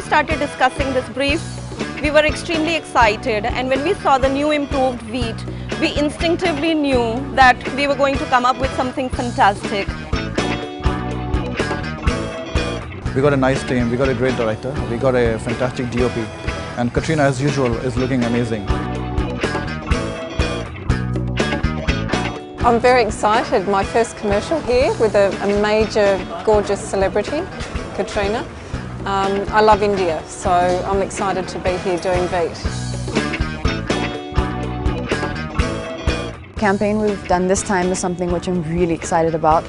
started discussing this brief, we were extremely excited and when we saw the new improved Veet, we instinctively knew that we were going to come up with something fantastic. We got a nice team, we got a great director, we got a fantastic DOP and Katrina as usual is looking amazing. I'm very excited. My first commercial here with a, a major, gorgeous celebrity, Katrina. Um, I love India, so I'm excited to be here doing Veet. campaign we've done this time is something which I'm really excited about.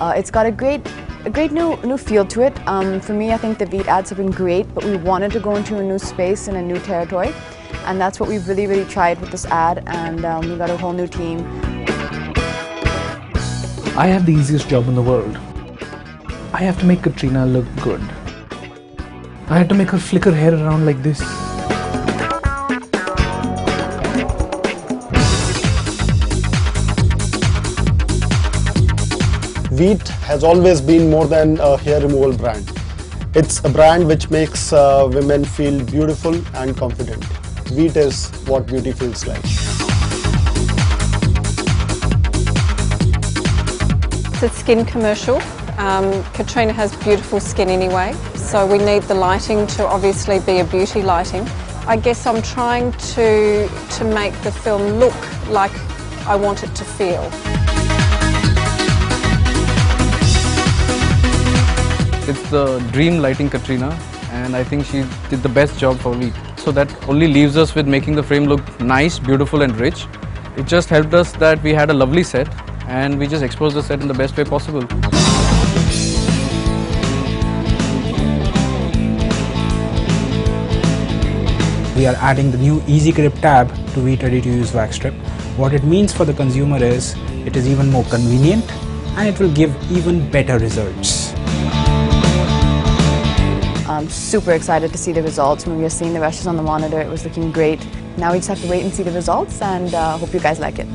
Uh, it's got a great, a great new new feel to it. Um, for me, I think the Veet ads have been great, but we wanted to go into a new space and a new territory, and that's what we've really, really tried with this ad. And um, we got a whole new team. I have the easiest job in the world. I have to make Katrina look good. I had to make her flick her hair around like this. Veet has always been more than a hair removal brand. It's a brand which makes uh, women feel beautiful and confident. Veet is what beauty feels like. It's a skin commercial. Um, Katrina has beautiful skin anyway, so we need the lighting to obviously be a beauty lighting. I guess I'm trying to, to make the film look like I want it to feel. It's the dream lighting Katrina and I think she did the best job for me. So that only leaves us with making the frame look nice, beautiful and rich. It just helped us that we had a lovely set and we just exposed the set in the best way possible. we are adding the new Easy Grip tab to Veet Ready to Use Wax Strip. What it means for the consumer is it is even more convenient and it will give even better results. I'm super excited to see the results. When we were seeing the rushes on the monitor, it was looking great. Now we just have to wait and see the results and uh, hope you guys like it.